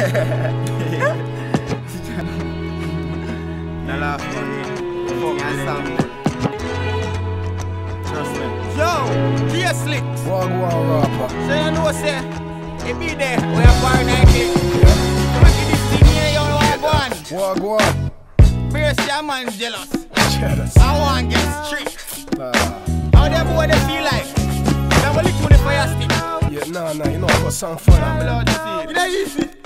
Yo, Jay Slick. Wag wag rapper. So you know say, it be there. We are born Nike. Look at this thing here, you want one. Wag wag. Your man jealous. Jealous. I want get strict. Nah. How them boy they feel like? Them you with the fire stick. Yeah, nah, nah. You know I something for I'm to see. You know easy.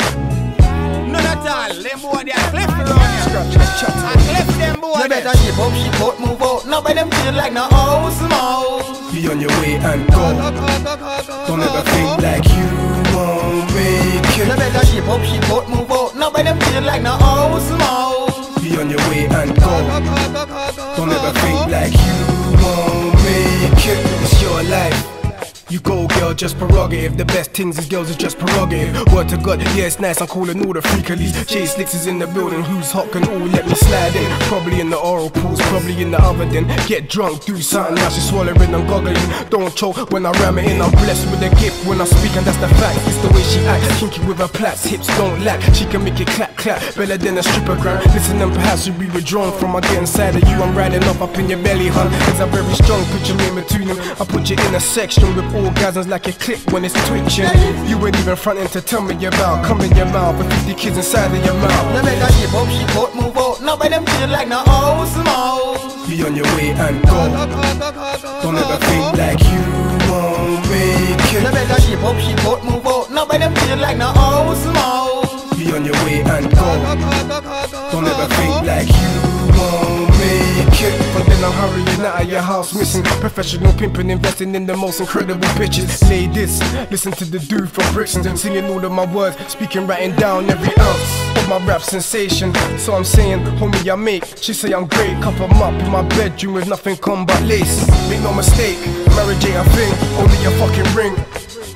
None. Them boy they are cliff around here. Scratch this chat. I cliff them boy. You better shape up, shape out, move out. Nobody them feel like no house mouse. Be on your way and go. Don't ever think like you won't make You it. better shape up, shape out, move out. Nobody them feel like no house mouse. Be on your way and go. Don't ever think like you won't make it. It's your life. You go, just prerogative. The best things is girls is just prerogative. Word to God, yeah, it's nice. I'm calling all the freakalies. Jay Slicks is in the building. Who's hot can all let me slide in. Probably in the oral pools, probably in the other then. Get drunk, do something. Now she's swallowing and goggling. Don't choke when I ram it in. I'm blessed with a gift when I speak, and that's the fact. It's the way she acts. Kinky with her plaits, hips don't lack. She can make it clap, clap. Better than a stripper gram. Listen, and perhaps you'll be withdrawn from. I get inside of you. I'm riding up up in your belly, hun. Cause I'm very strong. Put your name between them. I put you in a section with orgasms like a clip when it's twitching. You ain't even fronting to tell me about. Come in your mouth with 50 kids inside of your You mouth. better shape up, shape out, move out. Nobody them feel like no house mouse. Be on your way and go. Don't ever think like you won't make it. better shape up, shape out, move out. Nobody them feel like no house mouse. Hurrying out of your house, missing professional pimping, investing in the most incredible bitches. Ladies, listen to the dude from Brixton, singing all of my words, speaking, writing down every ounce of my rap sensation. So I'm saying, homie, I make. She say I'm great, 'em up in my bedroom with nothing come but lace. Make no mistake, Mary J a thing, only a fucking ring.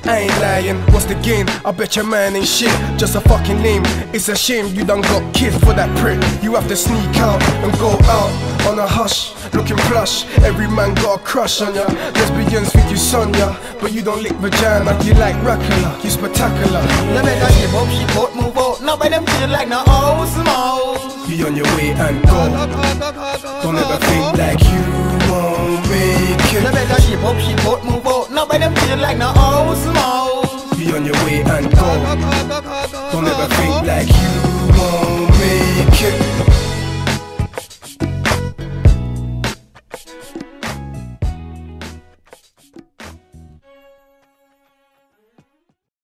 I ain't lying, what's the game? I bet your man ain't shit, just a fucking name. It's a shame you done got kissed for that prick. You have to sneak out and go out on a hush, looking plush. Every man got a crush on ya. Lesbians think you Sonya, but you don't lick vagina. You like Dracula, you spectacular. You better shape up, shape out, move out. Nobody them feel like no house mouse. Be on your way and go. Don't ever think like you won't make You it. better shape up, shape out, move out. Nobody them feel like no mouse.